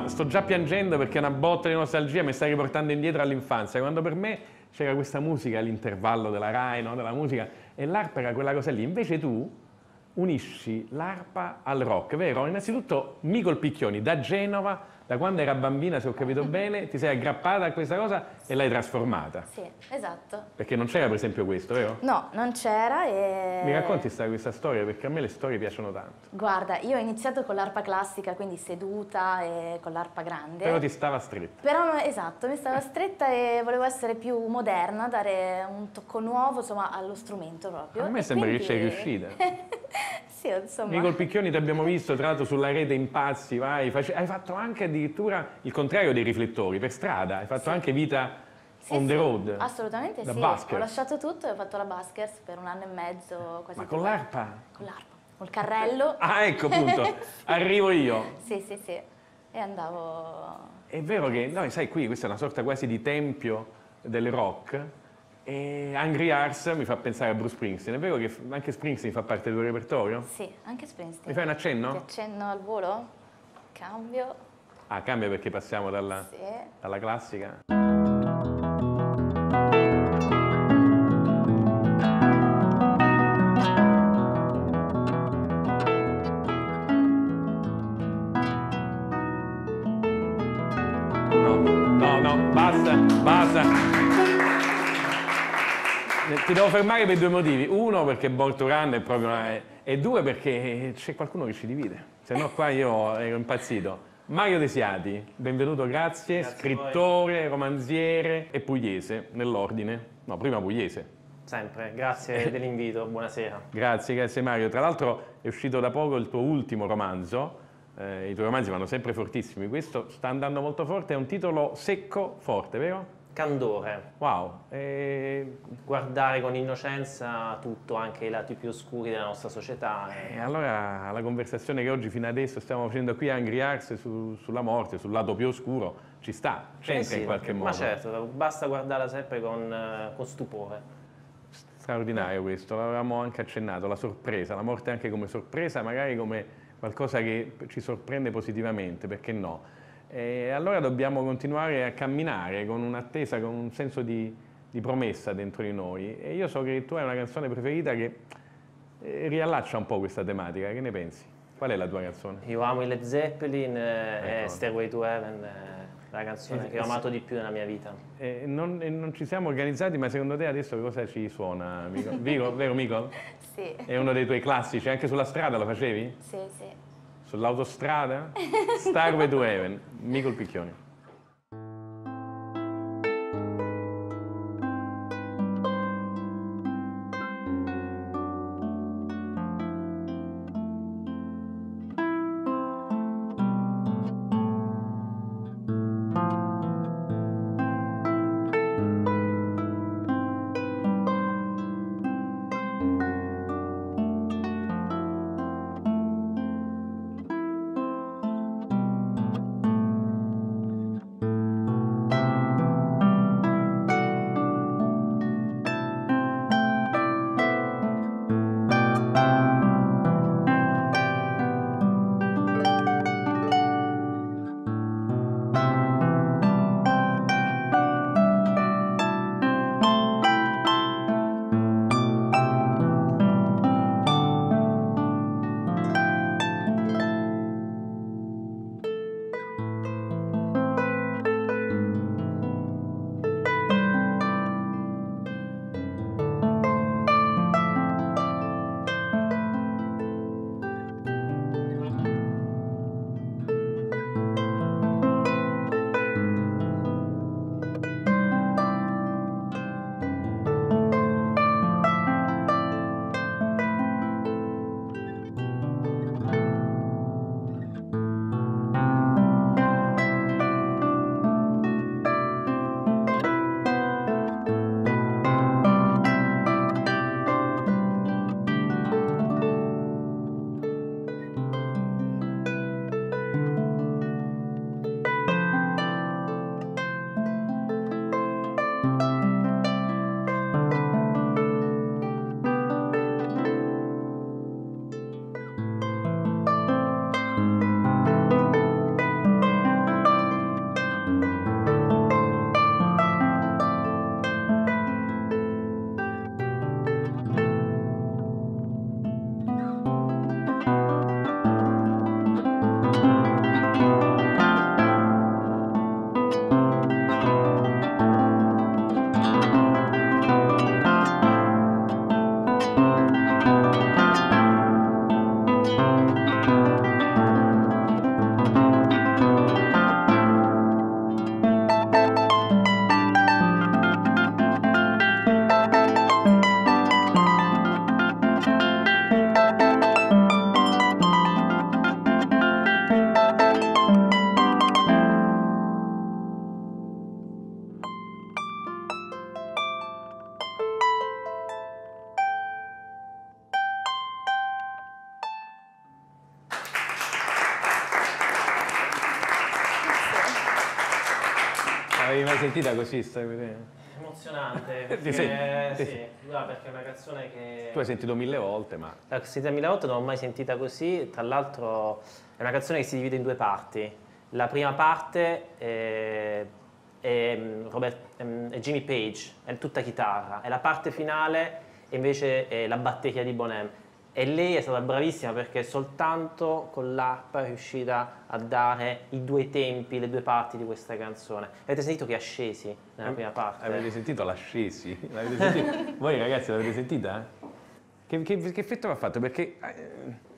ma sto già piangendo perché è una botta di nostalgia, mi stai riportando indietro all'infanzia, quando per me c'era questa musica all'intervallo della Rai, no? della musica, e l'arpa era quella cosa lì. Invece tu unisci l'arpa al rock, vero? Innanzitutto Mico Picchioni, da Genova, da quando era bambina, se ho capito bene, ti sei aggrappata a questa cosa e l'hai trasformata. Sì, esatto. Perché non c'era per esempio questo, vero? No, non c'era e... Mi racconti sta, questa storia? Perché a me le storie piacciono tanto. Guarda, io ho iniziato con l'arpa classica, quindi seduta e con l'arpa grande. Però ti stava stretta. Però, esatto, mi stava stretta e volevo essere più moderna, dare un tocco nuovo, insomma, allo strumento proprio. A me E sembra quindi- che ci sei riuscita. sì, insomma. Nicol Picchioni ti abbiamo visto tra l'altro sulla rete impazzi, vai, hai fatto anche addirittura il contrario dei riflettori, per strada, hai fatto anche vita Sì, on the sì, road. Assolutamente da sì. Basker. Ho lasciato tutto e ho fatto la Baskers per un anno e mezzo, quasi Ma con l'arpa? Con l'arpa. Col carrello. Ah, ecco appunto, arrivo io. Sì, sì, sì. E andavo... È vero che, noi sai qui, questa è una sorta quasi di tempio del rock e Angry Hearts mi fa pensare a Bruce Springsteen. È vero che anche Springsteen fa parte del tuo repertorio? Sì, anche Springsteen. Mi fai un Ti accenno? accenno al volo? Cambio. Ah, cambia perché passiamo dalla, Sì. dalla classica. Ti devo fermare per due motivi. Uno perché Run è proprio una... E due perché c'è qualcuno che ci divide. Se no qua io ero impazzito. Mario Desiati, benvenuto, grazie. Grazie Scrittore, romanziere e pugliese, nell'ordine. No, prima pugliese. Sempre, grazie dell'invito, buonasera. Grazie, grazie Mario. Tra l'altro è uscito da poco il tuo ultimo romanzo. Eh, I tuoi romanzi vanno sempre fortissimi. Questo sta andando molto forte, è un titolo secco, forte, vero? Candore, Wow. E, guardare con innocenza tutto, anche i lati più oscuri della nostra società. e allora la conversazione che oggi fino adesso stiamo facendo qui a Angry Hearts su- sulla morte, sul lato più oscuro, ci sta, c'entra Eh sì, in qualche modo. Ma certo, basta guardarla sempre con, eh, con stupore. Straordinario questo, l'avevamo anche accennato, la sorpresa, la morte anche come sorpresa, magari come qualcosa che ci sorprende positivamente, perché no? E allora dobbiamo continuare a camminare con un'attesa, con un senso di, di promessa dentro di noi. E io so che tu hai una canzone preferita che eh, riallaccia un po' questa tematica, che ne pensi? Qual è la tua canzone? Io amo i Led Zeppelin eh, Ecco. e Stairway to Heaven, eh, la canzone Eh, che ho amato di più nella mia vita. Eh, non, e non ci siamo organizzati, ma secondo te adesso cosa ci suona? Mico? Vico, vero Mico? Sì. È uno dei tuoi classici, anche sulla strada lo facevi? Sì, sì. Sull'autostrada? Starway to Heaven, Mico il Picchioni. L'avevi mai sentita così? Stai Emozionante, Ti perché, sei- sì, guarda, perché è una canzone che... Tu hai sentito mille volte, ma L'ho sentita mille volte, non l'ho mai sentita così. Tra l'altro è una canzone che si divide in due parti. La prima parte è, è, mm, Robert- ehm, è Jimmy Page, è tutta chitarra, e la parte finale invece è la batteria di Bonem. E lei è stata bravissima perché soltanto con l'arpa è riuscita a dare i due tempi, le due parti di questa canzone. Avete sentito che è scesi nella prima parte? avete sentito l'ascesi? L'avete sentita? Voi ragazzi l'avete sentita? Che, che- che effetto ha fatto? Perché eh,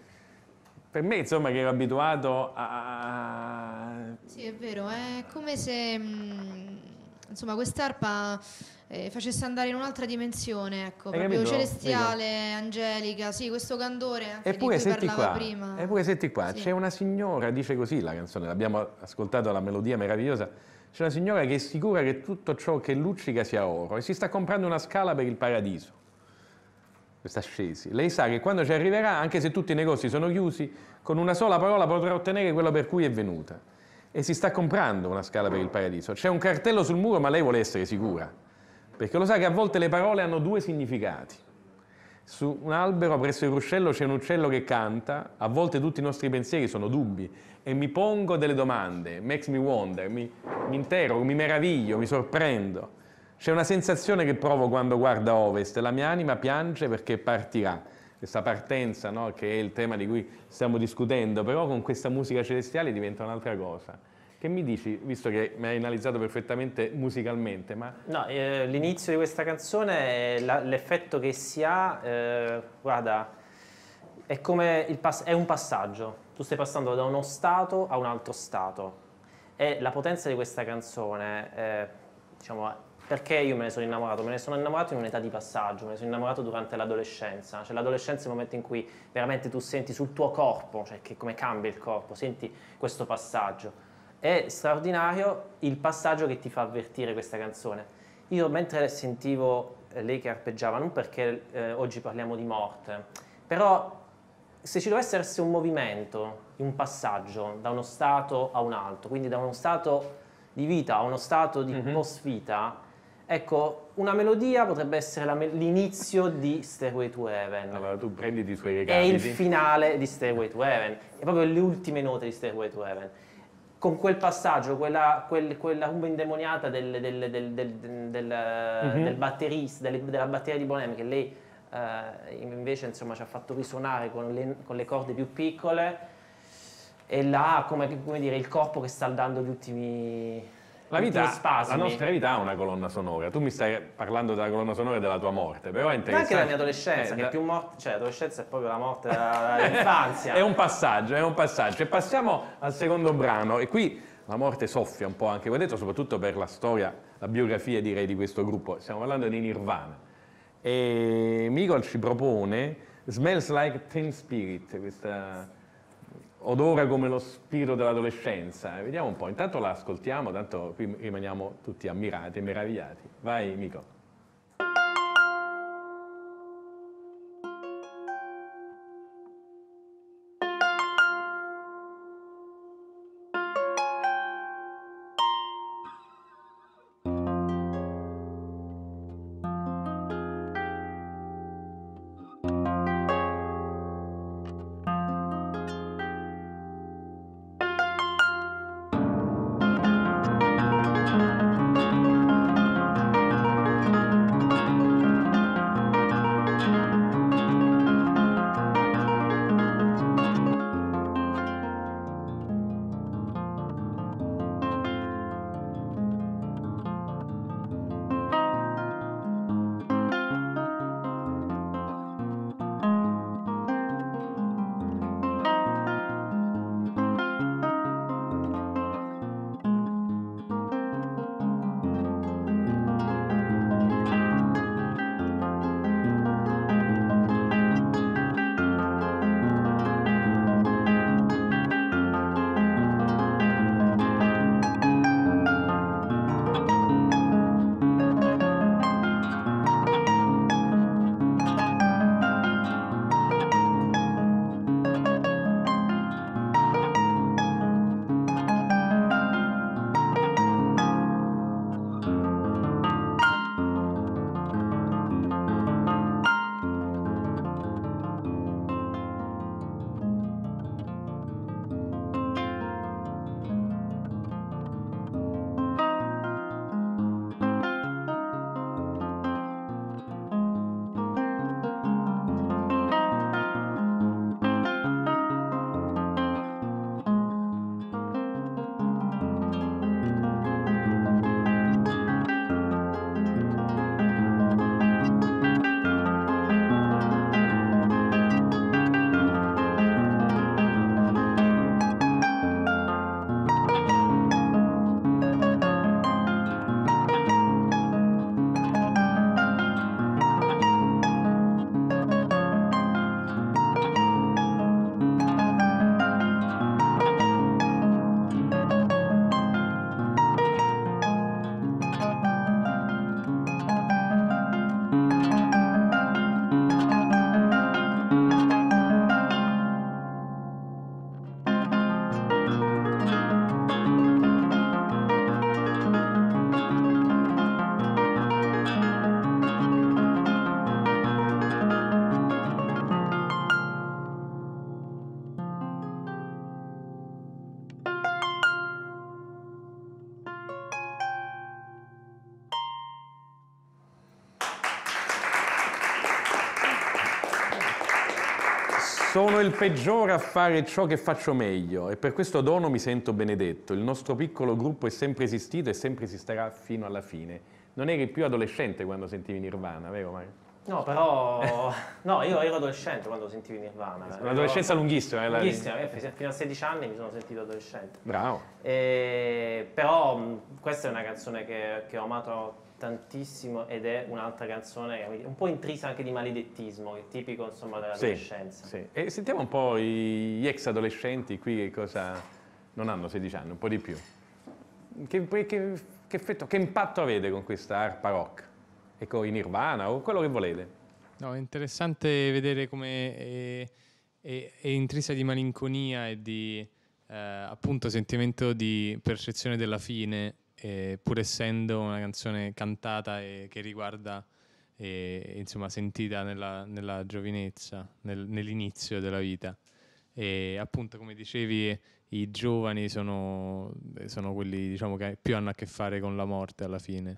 per me, insomma, che ero abituato a... Sì, è vero, è come se mm, insomma quest'arpa eh, facesse andare in un'altra dimensione, ecco, Hai proprio capito? celestiale, angelica, sì, questo candore anche Eppure di cui senti qua, prima. eppure senti qua, Sì. c'è una signora, dice così la canzone, l'abbiamo ascoltato la melodia meravigliosa, c'è una signora che è sicura che tutto ciò che luccica sia oro e si sta comprando una scala per il paradiso. Questa scesi. Lei sa che quando ci arriverà, anche se tutti i negozi sono chiusi, con una sola parola potrà ottenere quello per cui è venuta. E si sta comprando una scala per il paradiso. C'è un cartello sul muro, ma lei vuole essere sicura. Perché lo sa che a volte le parole hanno due significati. Su un albero presso il ruscello c'è un uccello che canta, a volte tutti i nostri pensieri sono dubbi e mi pongo delle domande, makes me wonder, mi, mi interrogo, mi meraviglio, mi sorprendo. C'è una sensazione che provo quando guardo ovest, la mia anima piange perché partirà. Questa partenza, no, che è il tema di cui stiamo discutendo, però con questa musica celestiale diventa un'altra cosa. Che mi dici, visto che mi hai analizzato perfettamente musicalmente, ma No, eh, l'inizio di questa canzone, la- l'effetto che si ha, eh, guarda, è come pass- è un passaggio. Tu stai passando da uno stato a un altro stato. E la potenza di questa canzone, eh, diciamo, perché io me ne sono innamorato? Me ne sono innamorato in un'età di passaggio, me ne sono innamorato durante l'adolescenza. Cioè l'adolescenza è il momento in cui veramente tu senti sul tuo corpo, cioè che come cambia il corpo, senti questo passaggio. È straordinario il passaggio che ti fa avvertire questa canzone. Io mentre sentivo eh, lei che arpeggiava, non perché eh, oggi parliamo di morte, però se ci dovesse essere un movimento, un passaggio da uno stato a un altro, quindi da uno stato di vita a uno stato di post-vita, ecco, una melodia potrebbe essere me- l'inizio di Stairway to Heaven. allora tu prenditi i suoi È recapiti. il finale di Stairway to Heaven, è proprio le ultime note di Stairway to Heaven. Con quel passaggio, quella, quel- quella rumba indemoniata del, del- del- del- del- batterista, della batteria di Bonem che lei eh, invece insomma, ci ha fatto risuonare con le, con le corde più piccole e là come, come dire il corpo che sta dando gli ultimi, La, vita, la nostra vita ha una colonna sonora. Tu mi stai parlando della colonna sonora della tua morte, però è Ma interessante. anche la mia adolescenza, Eh, che da- è più morte, cioè l'adolescenza è proprio la morte dell'infanzia. È un passaggio, è un passaggio. E passiamo al secondo brano. E qui la morte soffia un po' anche, come ho detto, soprattutto per la storia, la biografia direi di questo gruppo. Stiamo parlando di Nirvana. E Miguel ci propone Smells Like Teen Spirit, questa odora come lo spirito dell'adolescenza. Vediamo un po', intanto la ascoltiamo, tanto qui rimaniamo tutti ammirati e meravigliati. Vai Mico. Sono il peggiore a fare ciò che faccio meglio e per questo dono mi sento benedetto. Il nostro piccolo gruppo è sempre esistito e sempre esisterà fino alla fine. Non eri più adolescente quando sentivi Nirvana, vero Mario? No, però... No, io ero adolescente quando sentivo Nirvana. Un'adolescenza lunghissima. eh, la- Lunghissima, eh, fino a 16 anni mi sono sentito adolescente. Bravo. E- però mh, questa è una canzone che, che ho amato tantissimo ed è un'altra canzone un po' intrisa anche di maledettismo, che è tipico insomma Sì, dell'adolescenza. sì. E sentiamo un po' gli ex adolescenti qui che cosa... Non hanno 16 anni, un po' di più. Che, che- che effetto, che impatto avete con questa arpa rock? E con i Nirvana o quello che volete? No, è interessante vedere come è, è- è intrisa di malinconia e di eh, appunto sentimento di percezione della fine, eh, pur essendo una canzone cantata e che riguarda, eh, insomma, sentita nella, nella giovinezza, nel- nell'inizio della vita. E appunto, come dicevi, i giovani sono, sono quelli diciamo, che più hanno a che fare con la morte alla fine.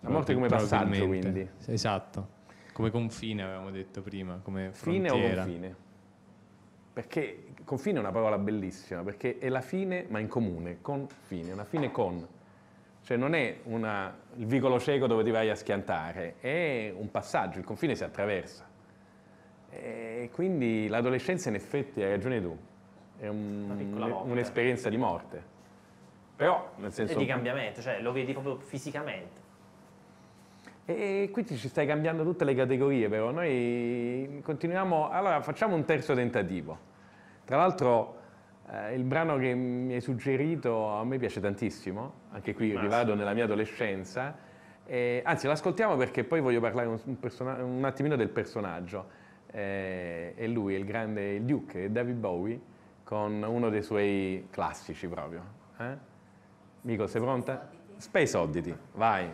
La morte come passaggio, quindi. Esatto, come confine avevamo detto prima, come Fine o frontiera. confine? Perché confine è una parola bellissima, perché è la fine ma in comune, confine, una fine con. Cioè non è una- il vicolo cieco dove ti vai a schiantare, è un passaggio, il confine si attraversa. E quindi l'adolescenza in effetti, hai ragione tu, è un- un'esperienza di morte. Però, nel E senso... di cambiamento, cioè lo vedi proprio fisicamente. E qui ci stai cambiando tutte le categorie, però noi continuiamo. Allora, facciamo un terzo tentativo. Tra l'altro, eh, il brano che mi hai suggerito a me piace tantissimo, anche qui Ma rivado nella mia adolescenza. Eh, anzi, l'ascoltiamo perché poi voglio parlare un, persona- un attimino del personaggio. Eh, è lui, il grande il Duke, David Bowie, con uno dei suoi classici proprio. Eh? Mico, sei pronta? Space Oddity, vai.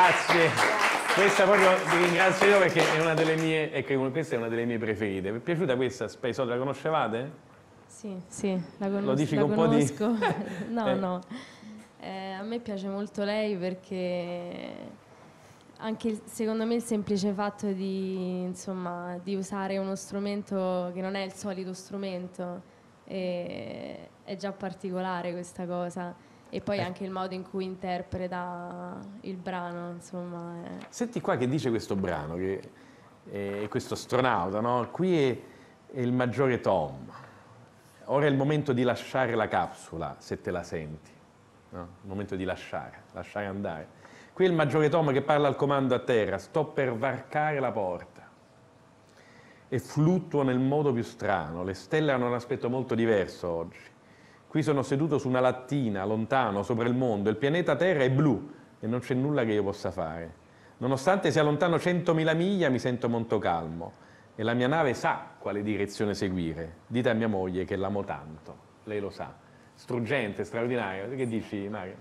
Grazie. Questa proprio ti ringrazio io perché è una delle mie, ecco, questa è una delle mie preferite. Vi è piaciuta questa Space Oddity? La conoscevate? Sì, sì, la, conos- Lo dici la con un po' di- conosco. no, Eh. no. Eh, a me piace molto lei perché anche secondo me il semplice fatto di, insomma, di usare uno strumento che non è il solito strumento eh, è già particolare questa cosa. E poi Eh. anche il modo in cui interpreta il brano, insomma. è- Senti qua che dice questo brano, che è questo astronauta, no? Qui è, è il maggiore Tom. Ora è il momento di lasciare la capsula, se te la senti. no? Il momento di lasciare, lasciare andare. Qui è il maggiore Tom che parla al comando a terra. Sto per varcare la porta. E fluttuo nel modo più strano. Le stelle hanno un aspetto molto diverso oggi. Qui sono seduto su una lattina, lontano, sopra il mondo. Il pianeta Terra è blu e non c'è nulla che io possa fare. Nonostante sia lontano 100.000 miglia, mi sento molto calmo e la mia nave sa quale direzione seguire. Dite a mia moglie che l'amo tanto, lei lo sa. Struggente, straordinario. Che dici, Mario?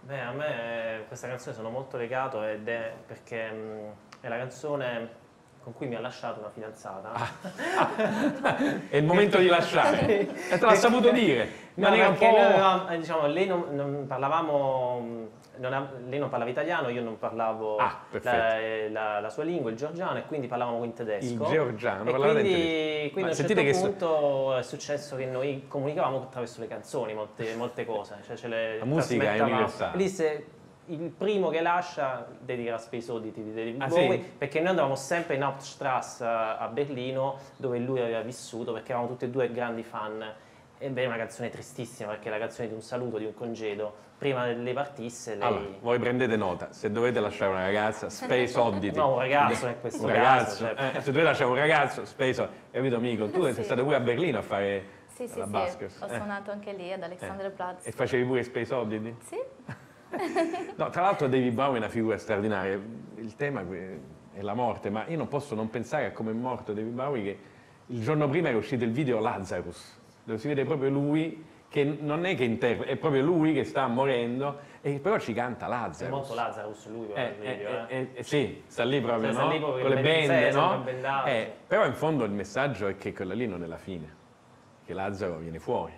Beh, a me eh, questa canzone sono molto legato ed è perché mh, è la canzone con cui mi ha lasciato una fidanzata. È il momento di lasciare. E te l'ha saputo dire. No, era un perché noi avevamo- eh, diciamo, lei non, non parlavamo, mh, non lei non parlava italiano, io non parlavo Ah, la, eh, la- la sua lingua, il georgiano, e quindi parlavamo in tedesco. Il georgiano, E quindi, tedesco. quindi Ma a un certo so- punto è successo che noi comunicavamo attraverso le canzoni molte, molte cose. Cioè ce le La musica è universale. Lì se il primo che lascia dedica Space Oddity di Ah, Bowie, sì? perché noi andavamo sempre in Hauptstrasse a Berlino dove lui aveva vissuto perché eravamo tutti e due grandi fan e beh, è una canzone tristissima perché è la canzone di un saluto, di un congedo prima che lei partisse lei... Allora, voi prendete nota, se dovete lasciare una ragazza, Space Oddity. No, un ragazzo in questo Un caso, ragazzo, cioè. eh, se dovete lasciare un ragazzo, Space Oddity. Capito amico? Tu sei Sì. stato pure a Berlino a fare Sì, sì, la sì, Baskers. ho eh. suonato anche lì ad Alexanderplatz. E facevi pure Space Oddity? Sì? No, tra l'altro David Bowie è una figura straordinaria. Il tema è la morte, ma io non posso non pensare a come è morto David Bowie che il giorno prima era uscito il video Lazarus, dove si vede proprio lui che non è che interpreta, è proprio lui che sta morendo e però ci canta È Lazarus. molto Lazarus lui Eh, video, eh, eh. eh, eh, sì, sta lì proprio, Sta no? lì proprio con le ben- bende, sì, no? Eh, sì. però in fondo il messaggio è che quella lì non è la fine, che Lazzaro viene fuori.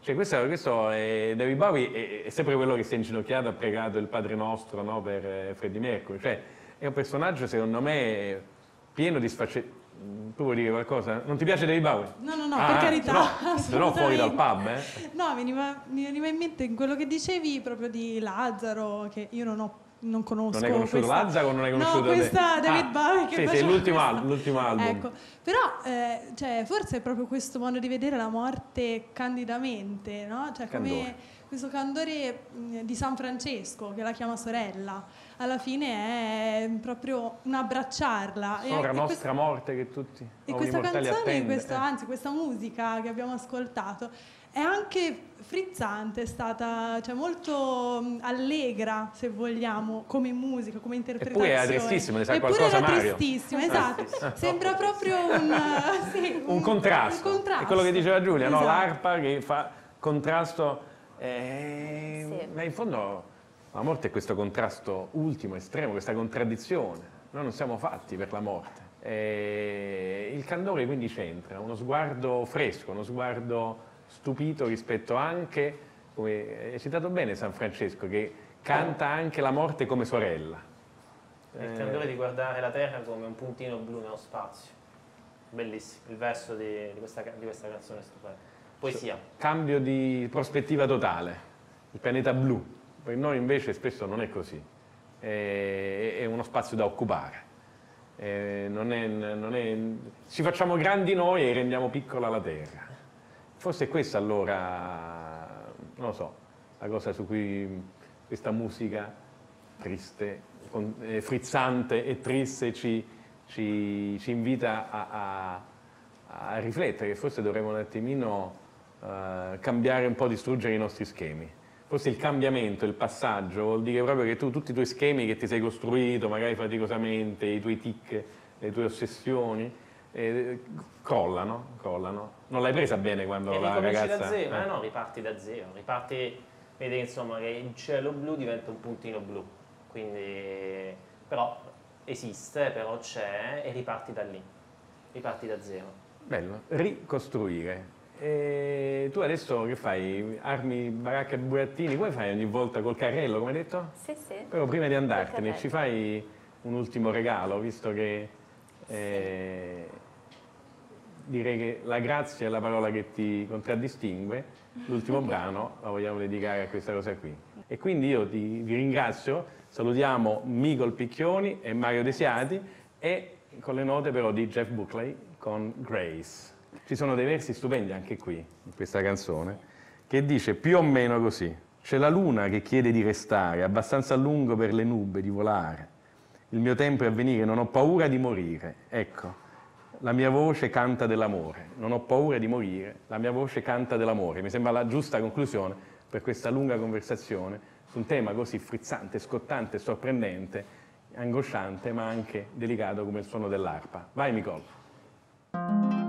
Cioè questo, questo è, David Bowie è, è sempre quello che si è inginocchiato, ha pregato il Padre Nostro no, per Freddie Mercury, cioè è un personaggio secondo me pieno di sfaccettature. Tu vuoi dire qualcosa? Non ti piace David Bowie? No, no, no, Ah, per carità. Se no, se no fuori dal pub, eh? No, mi veniva, mi veniva in mente quello che dicevi proprio di Lazzaro, che io non ho non conosco. Non hai conosciuto questa- Lazzaro o non hai conosciuto No, te? questa David Ah, Bowie che sì, sì, l'ultimo al- l'ultimo album. Ecco, però eh, cioè, forse è proprio questo modo di vedere la morte candidamente, no? Cioè come Candore. questo candore mh, di San Francesco che la chiama sorella, alla fine è proprio un abbracciarla. Sora e nostra questo- morte che tutti e questa canzone, questa- eh. anzi questa musica che abbiamo ascoltato è anche frizzante, è stata cioè, molto mh, allegra se vogliamo come musica, come interpretazione. era tristissima, ne sa Eppure qualcosa, era Mario? tristissima, esatto. Sembra proprio un, sì, un contrasto. un contrasto. È quello che diceva Giulia, no? Esatto. l'arpa che fa contrasto. eh, Sì. Ma in fondo la morte è questo contrasto ultimo, estremo, questa contraddizione. Noi non siamo fatti per la morte. Eh, il candore quindi c'entra, uno sguardo fresco, uno sguardo stupito rispetto anche, come hai citato bene San Francesco, che canta anche la morte come sorella. Il candore di guardare la terra come un puntino blu nello spazio. Bellissimo, il verso di, di questa, di questa canzone è stupendo. Poesia. Cambio di prospettiva totale, il pianeta blu. Per noi invece spesso non è così, è, è uno spazio da occupare. Eh, non è- non è- ci facciamo grandi noi e rendiamo piccola la Terra. Forse è questa allora, non lo so, la cosa su cui questa musica triste, con- eh, frizzante e triste ci, ci- ci invita a, a- a riflettere, forse dovremmo un attimino eh, cambiare un po', distruggere i nostri schemi. Forse il cambiamento, il passaggio, vuol dire proprio che tu tutti i tuoi schemi che ti sei costruito, magari faticosamente, i tuoi tic, le tue ossessioni, eh, crollano, crollano. Non l'hai presa bene quando E la ricominci ragazza... da zero, eh. eh no, riparti da zero, riparti, vedi insomma che il cielo blu diventa un puntino blu. quindi però esiste, però c'è e riparti da lì, riparti da zero. Bello, ricostruire. E tu adesso che fai? Armi, baracca, burattini, come fai ogni volta col carrello, come hai detto? Sì, sì. Però prima di andartene ci fai un ultimo regalo, visto che eh, direi che la grazia è la parola che ti contraddistingue, l'ultimo brano la vogliamo dedicare a questa cosa qui. E quindi io ti, vi ringrazio, salutiamo Micol Picchioni e Mario Desiati e con le note però di Jeff Buckley con Grace. Ci sono dei versi stupendi anche qui, in questa canzone, che dice più o meno così. C'è la luna che chiede di restare, abbastanza a lungo per le nube di volare. Il mio tempo è a venire, non ho paura di morire. Ecco, la mia voce canta dell'amore. Non ho paura di morire, la mia voce canta dell'amore. Mi sembra la giusta conclusione per questa lunga conversazione su un tema così frizzante, scottante, sorprendente, angosciante, ma anche delicato come il suono dell'arpa. Vai Nicole.